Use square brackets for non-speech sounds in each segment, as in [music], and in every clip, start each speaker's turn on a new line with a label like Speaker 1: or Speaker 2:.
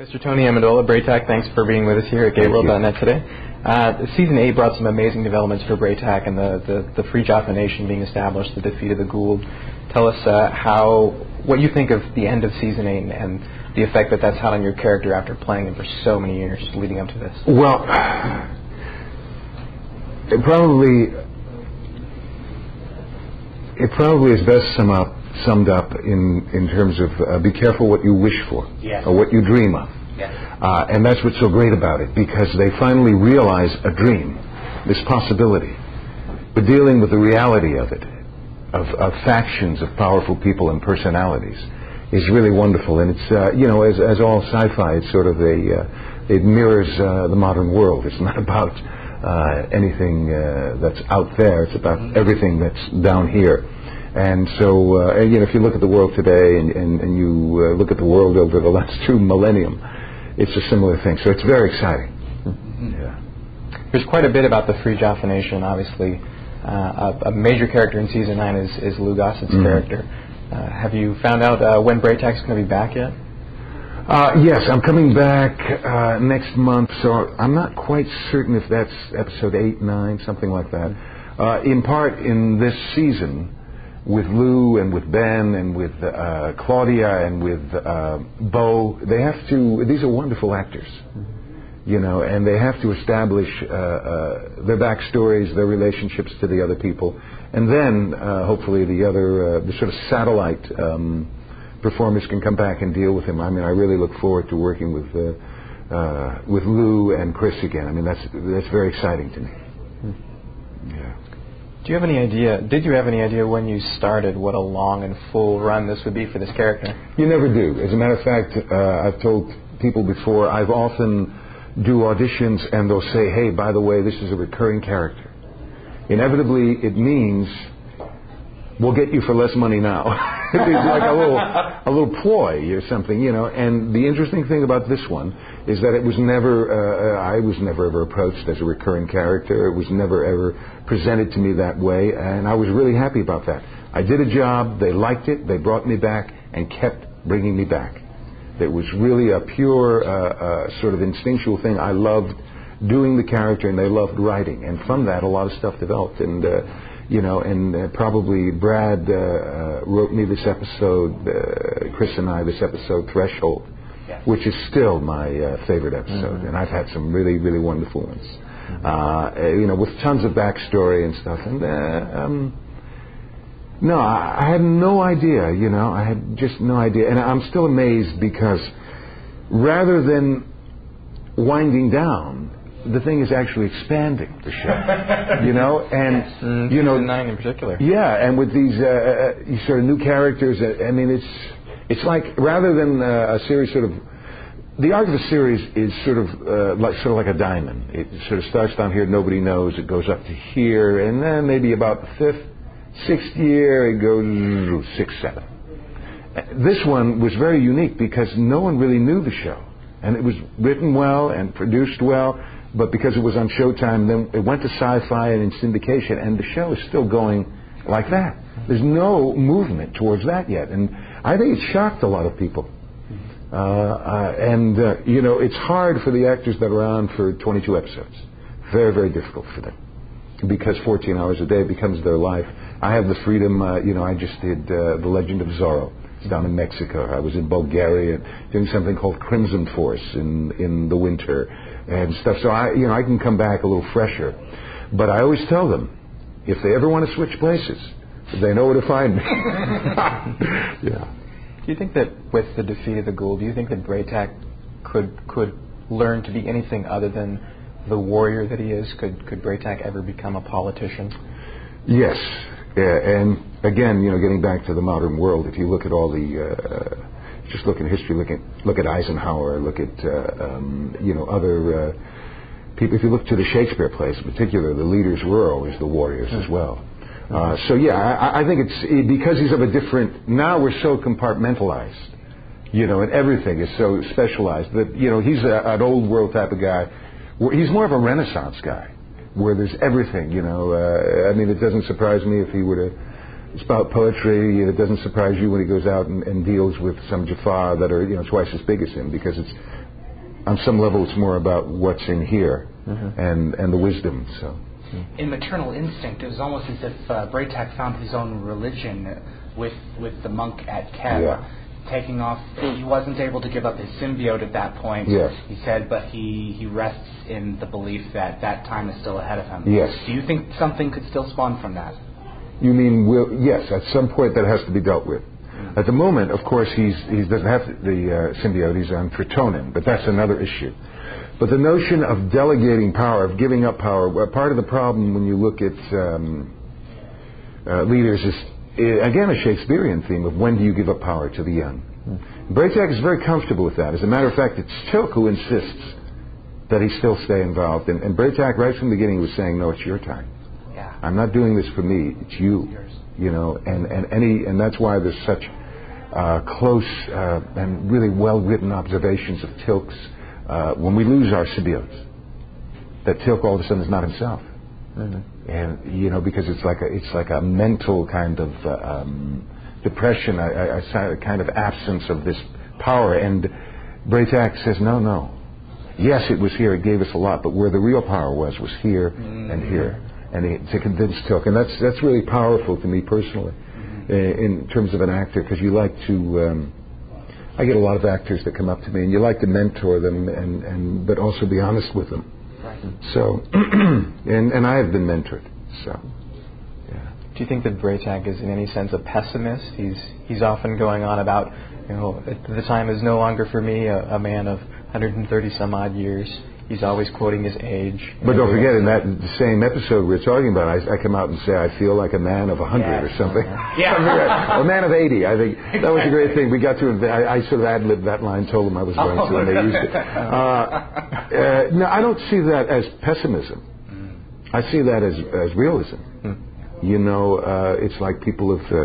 Speaker 1: Mr. Tony Amendola, Bra'tac, thanks for being with us here at GateWorld.net today. Uh, season 8 brought some amazing developments for Bra'tac and the, the, the Free Jaffa Nation being established, the defeat of the Goa'uld. Tell us uh, how, what you think of the end of season 8 and, and the effect that that's had on your character after playing him for so many years leading up to this.
Speaker 2: Well, it probably it probably is best summed up, summed up in, in terms of uh, be careful what you wish for
Speaker 1: Yes.
Speaker 2: or what you dream of.
Speaker 1: Yes.
Speaker 2: Uh, and that's what's so great about it because they finally realize a dream, this possibility. But dealing with the reality of it, of, of factions of powerful people and personalities, is really wonderful. And it's, uh, you know, as, as all sci-fi, it's sort of a, uh, it mirrors uh, the modern world. It's not [laughs] about uh, anything uh, that's out there. It's about everything that's down here. And so, uh, and, you know, if you look at the world today and, and, and you uh, look at the world over the [laughs] last two millennium, it's a similar thing. So it's very exciting. Yeah.
Speaker 1: There's quite a bit about the Free Jaffa Nation, obviously. Uh, a, a major character in season 9 is, is Lou Gossett's
Speaker 2: Mhm.
Speaker 1: character. Uh, have you found out uh, when Bra'tac's going to be back yet?
Speaker 2: Uh, yes, I'm coming back uh, next month, so I'm not quite certain if that's episode 8, 9, something like that. Uh, in part, in this season, with Lou and with Ben and with uh, Claudia and with uh, Beau, they have to, these are wonderful actors, you know, and they have to establish uh, uh, their backstories, their relationships to the other people, and then uh, hopefully the other, uh, the sort of satellite um, performers can come back and deal with him. I mean, I really look forward to working with with Lou and Chris again. I mean, that's that's very exciting to me.
Speaker 1: Do you have any idea, did you have any idea when you started what a long and full run this would be for this character?
Speaker 2: You never do. As a matter of fact, uh, I've told people before. I've often do auditions and they'll say, "Hey, by the way, this is a recurring character." Inevitably, it means we'll get you for less money now. [laughs] [laughs] it's like a little a little ploy or something, you know. And the interesting thing about this one is that it was never uh, I was never ever approached as a recurring character. It was never ever presented to me that way, and I was really happy about that. I did a job, they liked it, they brought me back and kept bringing me back. It was really a pure uh, uh, sort of instinctual thing. I loved doing the character, and they loved writing, and from that, a lot of stuff developed. And uh, you know, and uh, probably Brad uh, uh, wrote me this episode, uh, Chris and I, this episode, Threshold,
Speaker 1: Yes.
Speaker 2: which is still my uh, favorite episode, and I've had some really, really wonderful ones. Uh, uh, you know, with tons of backstory and stuff, and. Uh, um, no, I, I had no idea, you know, I had just no idea. And I'm still amazed because rather than winding down, the thing is actually expanding the show, you know, [laughs] and, you know,
Speaker 1: 9 in particular.
Speaker 2: yeah, and with these uh, uh, sort of new characters, uh, I mean, it's it's like rather than uh, a series sort of the arc of a series is sort of uh, like sort of like a diamond. It sort of starts down here, nobody knows. It goes up to here, and then maybe about the fifth, sixth year, it goes six, seven. Uh, This one was very unique because no one really knew the show, and it was written well and produced well. But because it was on Showtime, then it went to Sci-Fi and in syndication, and the show is still going like that. There's no movement towards that yet, and I think it shocked a lot of people. Uh, uh, and uh, you know, it's hard for the actors that are on for 22 episodes. Very, very difficult for them because 14 hours a day becomes their life. I have the freedom. Uh, you know, I just did uh, the Legend of Zorro. Down in Mexico. I was in Bulgaria doing something called Crimson Force in in the winter and stuff. So I, you know, I can come back a little fresher. But I always tell them, if they ever want to switch places, they know where to find me. [laughs] yeah.
Speaker 1: Do you think that with the defeat of the Goa'uld, do you think that Bra'tac could could learn to be anything other than the warrior that he is? Could could Bra'tac ever become a politician?
Speaker 2: Yes, yeah, and again, you know, getting back to the modern world, if you look at all the, uh, just look at history, look at look at Eisenhower, look at uh, um, you know other uh, people. If you look to the Shakespeare plays, in particular, the leaders were always the warriors as well. Uh, so yeah, I, I think it's it, because he's of a different. Now we're so compartmentalized, you know, and everything is so specialized that you know he's a, an old world type of guy. He's more of a Renaissance guy, where there's everything. You know, uh, I mean, it doesn't surprise me if he were to spout poetry. It doesn't surprise you when he goes out and, and deals with some Jaffa that are you know twice as big as him because it's on some level, it's more about what's in here
Speaker 1: Mm-hmm.
Speaker 2: and and the wisdom. So
Speaker 3: In Maternal Instinct, it was almost as if uh, Bra'tac found his own religion with with the monk at Kheb.
Speaker 2: Yeah.
Speaker 3: Taking off, he wasn't able to give up his symbiote at that point.
Speaker 2: Yes.
Speaker 3: He said, but he, he rests in the belief that that time is still ahead of him.
Speaker 2: Yes.
Speaker 3: Do you think something could still spawn from that?
Speaker 2: You mean will yes? At some point, that has to be dealt with. At the moment, of course, he doesn't have the uh, symbiote. He's on tretonin, but that's another issue. But the notion of delegating power, of giving up power, well, part of the problem when you look at um, uh, leaders is, again, a Shakespearean theme of when do you give up power to the young. Bra'tac is very comfortable with that. As a matter of fact, it's Teal'c who insists that he still stay involved. And, and Bra'tac, right from the beginning, was saying, no, it's your time. I'm not doing this for me. It's you. You know, and, and any and that's why there's such uh, close uh, and really well written observations of Teal'c's uh, when we lose our symbiotes. That Tilk all of a sudden is not himself, and you know because it's like a it's like a mental kind of uh, um, depression, a, a, a kind of absence of this power. And Bra'tac says, no, no. Yes, it was here. It gave us a lot, but where the real power was was here and here, and he, to convince Teal'c, and that's that's really powerful to me personally, uh, in terms of an actor, because you like to. Um, I get a lot of actors that come up to me, and you like to mentor them, and, and but also be honest with them. So, [clears throat] and and I have been mentored. So, yeah.
Speaker 1: Do you think that Bra'tac is in any sense a pessimist? He's he's often going on about, you know, the time is no longer for me, a, a man of 130 some odd years. He's always quoting his age.
Speaker 2: But don't forget, in that same episode we're talking about, I, I come out and say I feel like a man of 100 or something. [laughs]
Speaker 3: Yeah.
Speaker 2: Something like- a man of 80. I think that was a great thing. We got to. I, I sort of ad libbed that line, told them I was going to, and they used it. Uh, uh, no, I don't see that as pessimism. I see that as as realism. You know, uh, it's like people have uh,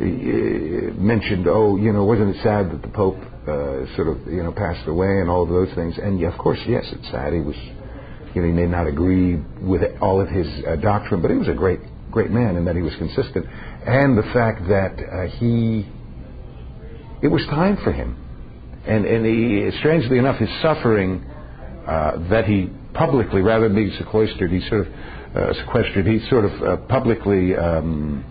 Speaker 2: mentioned, oh, you know, wasn't it sad that the Pope uh, sort of, you know, passed away and all of those things? And yeah, of course, yes, it's sad. He was, you know, he may not agree with all of his uh, doctrine, but he was a great, great man in that he was consistent. And the fact that uh, he, it was time for him. And, and he, strangely enough, his suffering uh, that he publicly, rather than being sequestered, he sort of uh, sequestered. He sort of uh, publicly um,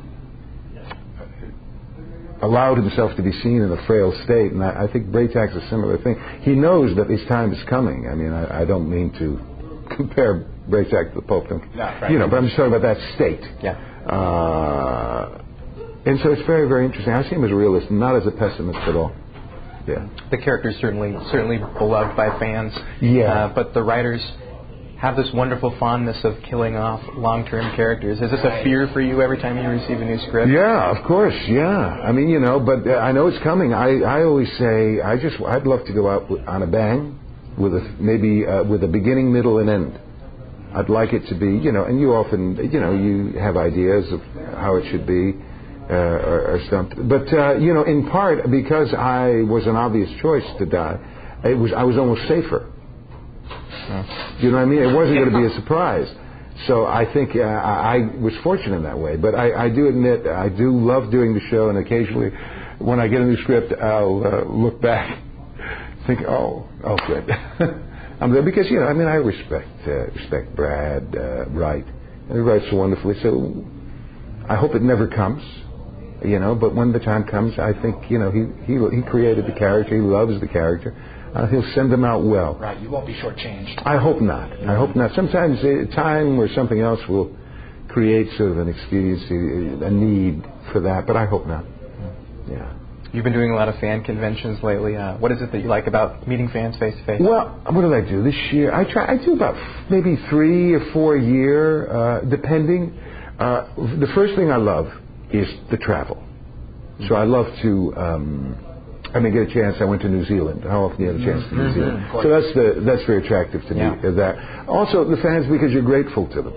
Speaker 2: allowed himself to be seen in a frail state, and I, I think Bra'tac's a similar thing. He knows that his time is coming. I mean, I, I don't mean to [laughs] compare Braytak to the Pope,
Speaker 3: No, right.
Speaker 2: you know, but I'm just talking about that state.
Speaker 1: Yeah.
Speaker 2: Uh, and so it's very, very interesting. I see him as a realist, not as a pessimist at all. Yeah.
Speaker 1: The character's certainly certainly beloved by fans.
Speaker 2: Yeah.
Speaker 1: Uh, but the writers have this wonderful fondness of killing off long-term characters. Is this a fear for you every time you receive a new script?
Speaker 2: Yeah, of course. Yeah, I mean, you know, but uh, I know it's coming. I, I always say I just I'd love to go out on a bang, with a maybe uh, with a beginning, middle, and end. I'd like it to be, you know, and you often, you know, you have ideas of how it should be, uh, or, or something. But uh, you know, in part because I was an obvious choice to die, it was I was almost safer. You know what I mean? It wasn't going to be a surprise. So I think uh, I was fortunate in that way. But I, I do admit I do love doing the show, and occasionally, when I get a new script, I'll uh, look back, [laughs] think, oh, oh, good. [laughs] I'm there because you know. I mean, I respect uh, respect Brad uh, Wright, and he writes so wonderfully. So I hope it never comes. You know, but when the time comes, I think you know he he he created the character. He loves the character. Uh, he'll send them out well.
Speaker 3: Right, you won't be shortchanged.
Speaker 2: I hope not. I hope not. Sometimes uh, time or something else will create sort of an expediency, a need for that, but I hope not. Yeah.
Speaker 1: You've been doing a lot of fan conventions lately. Uh, what is it that you like about meeting fans face to face?
Speaker 2: Well, what did I do this year? I try. I do about maybe three or four a year, uh, depending. Uh, the first thing I love is the travel. So I love to. Um, I mean, get a chance. I went to New Zealand. How often do you have a chance to New Zealand? So that's the that's very attractive to me.
Speaker 1: Yeah.
Speaker 2: uh, That also the fans because you're grateful to them.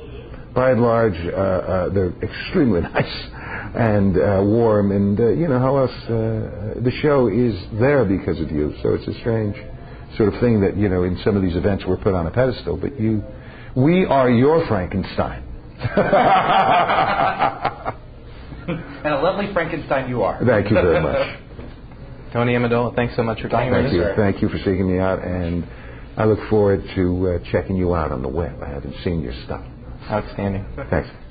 Speaker 2: By and large, uh, uh, they're extremely [laughs] nice and uh, warm, and uh, you know how else uh, the show is there because of you. So it's a strange sort of thing that you know in some of these events we're put on a pedestal, but you, we are your Frankenstein. [laughs] [laughs]
Speaker 3: And a lovely Frankenstein you are.
Speaker 2: Thank you very much. [laughs]
Speaker 1: Tony Amendola, thanks so much for talking
Speaker 3: Thank
Speaker 1: with
Speaker 2: Thank
Speaker 1: us.
Speaker 2: you.
Speaker 3: sir.
Speaker 2: Thank you for seeking me out, and I look forward to uh, checking you out on the web. I haven't seen your stuff.
Speaker 1: Outstanding.
Speaker 2: Thanks.
Speaker 3: Thank you, sir.